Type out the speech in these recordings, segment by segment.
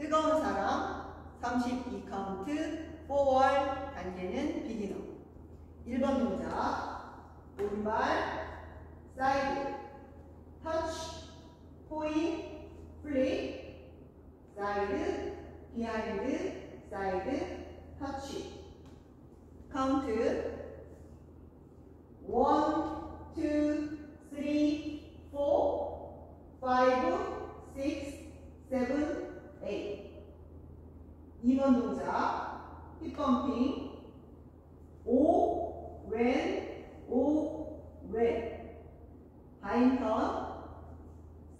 뜨거운 사랑 32카운트 4 wall 단계는 beginner 1번 동작 오른발 side touch point flick side behind side touch 카운트 1 2 3 4 5 6 7 8 2번 동작 힙 펌핑 오, 왼, 오, 왼 하인턴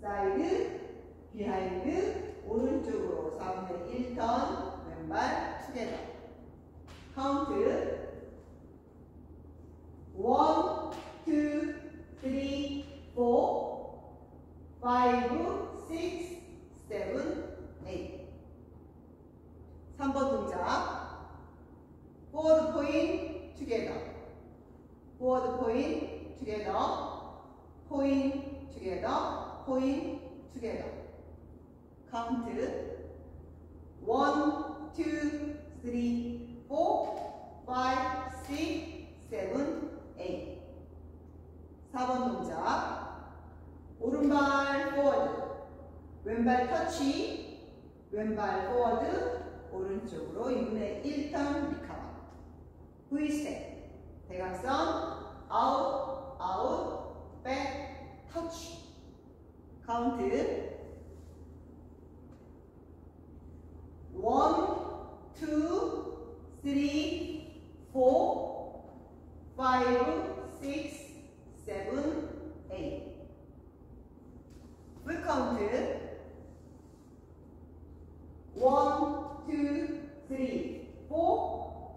사이드 비하인드 오른쪽으로. 4분의 1턴 왼발 투게더 카운트 1, 2, 3, 4, 5, 6, 7, 8 3번 동작 forward point together forward point together point together point together count 1, 2, 3, 4, 5, 6, 7, 8 4번 동작 오른발 forward 왼발 터치 왼발 forward 오른쪽으로 2분의 1턴 리카바 V스텝. 대각선 아웃 아웃 백 터치. 카운트. 1 2 3 4 5 6 7 8풀 카운트